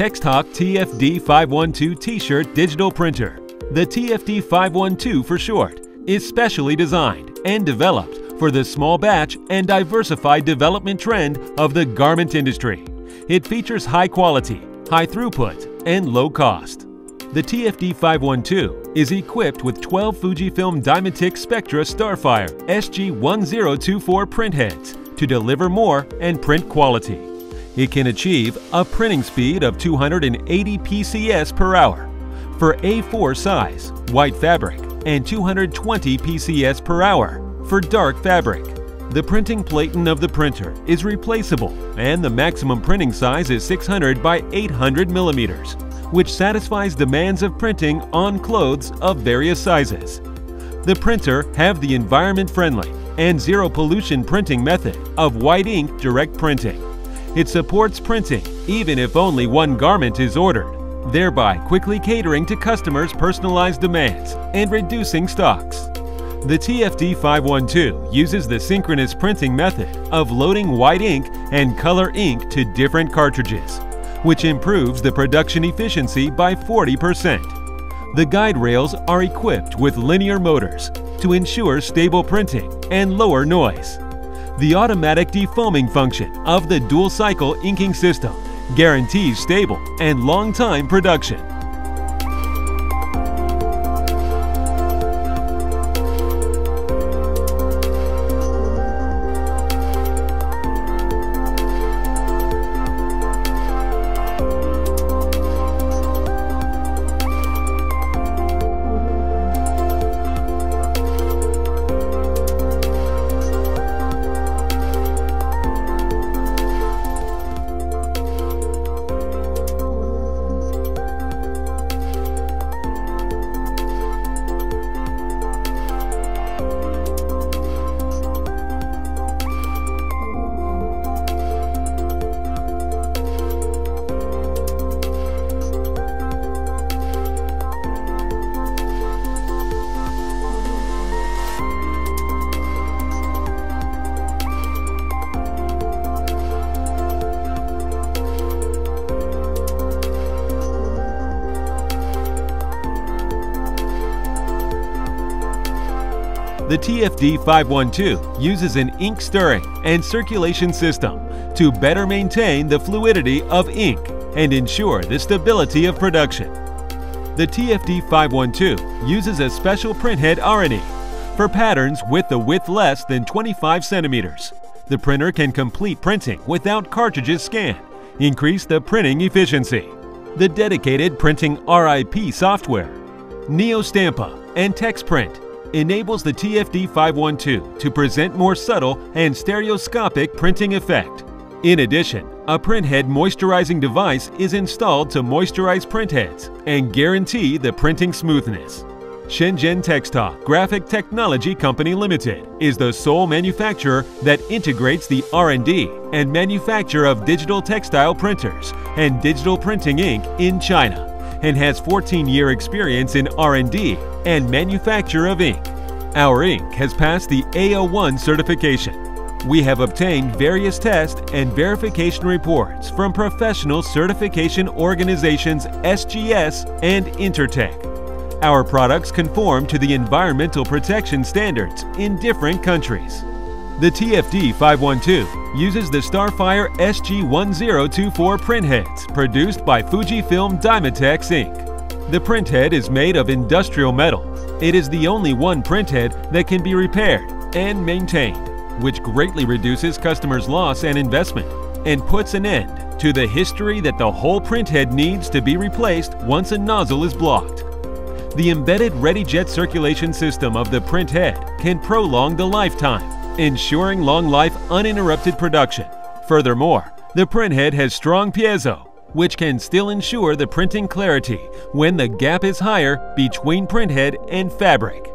TexTalk TFD 512 t-shirt digital printer. The TFD 512 for short is specially designed and developed for the small batch and diversified development trend of the garment industry. It features high quality, high throughput, and low cost. The TFD 512 is equipped with 12 Fujifilm Dimatix Spectra Starfire SG1024 printheads to deliver more and print quality. It can achieve a printing speed of 280 PCS per hour for A4 size, white fabric, and 220 PCS per hour for dark fabric. The printing platen of the printer is replaceable and the maximum printing size is 600 by 800 millimeters, which satisfies demands of printing on clothes of various sizes. The printer have the environment-friendly and zero pollution printing method of white ink direct printing. It supports printing even if only one garment is ordered, thereby quickly catering to customers' personalized demands and reducing stocks. The TFD 512 uses the synchronous printing method of loading white ink and color ink to different cartridges, which improves the production efficiency by 40%. The guide rails are equipped with linear motors to ensure stable printing and lower noise the automatic defoaming function of the dual-cycle inking system guarantees stable and long-time production. The TFD 512 uses an ink stirring and circulation system to better maintain the fluidity of ink and ensure the stability of production. The TFD 512 uses a special printhead RNE for patterns with the width less than 25 centimeters. The printer can complete printing without cartridges scanned, increase the printing efficiency. The dedicated printing RIP software, NeoStampa, and TexPrint enables the TFD 512 to present more subtle and stereoscopic printing effect. In addition, a printhead moisturizing device is installed to moisturize printheads and guarantee the printing smoothness. Shenzhen TexTalk Graphic Technology Company Limited is the sole manufacturer that integrates the R&D and manufacture of digital textile printers and digital printing ink in China and has 14-year experience in R&D and manufacture of ink. Our ink has passed the A01 certification. We have obtained various test and verification reports from professional certification organizations SGS and Intertek. Our products conform to the environmental protection standards in different countries. The TFD 512 uses the Starfire SG1024 printheads produced by Fujifilm Dimatix Inc. The printhead is made of industrial metal. It is the only one printhead that can be repaired and maintained, which greatly reduces customers' loss and investment and puts an end to the history that the whole printhead needs to be replaced once a nozzle is blocked. The embedded REDIJet circulation system of the printhead can prolong the lifetime ensuring long life uninterrupted production. Furthermore, the printhead has strong piezo, which can still ensure the printing clarity when the gap is higher between printhead and fabric.